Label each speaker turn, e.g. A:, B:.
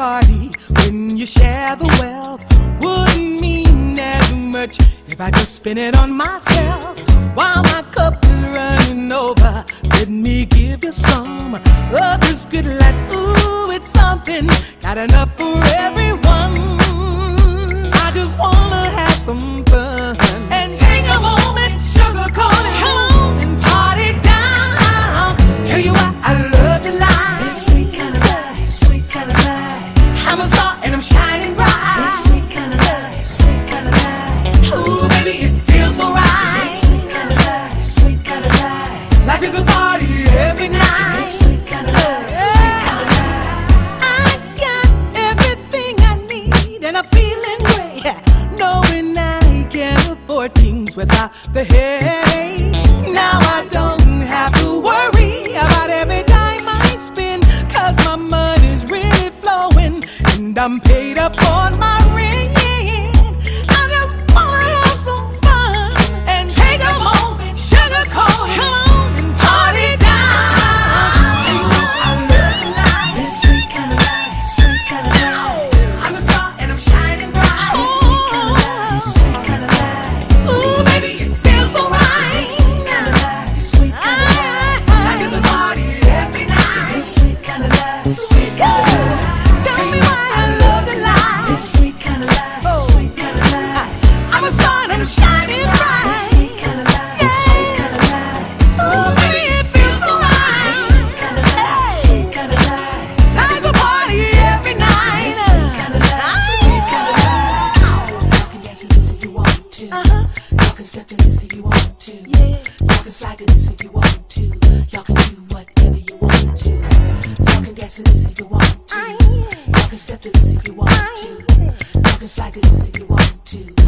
A: party when you share the wealth wouldn't mean as much if I just spend it on myself. While my cup is running over, let me give you some of this good life. Ooh, it's something, got enough for everyone. I'm a star and I'm shining. I'm paid up on my rent.
B: can slide to this if you want to. Y'all can do whatever you want to. Y'all can dance to this if you want to. Y'all can step to this if you want to. Y'all can slide to this if you want to.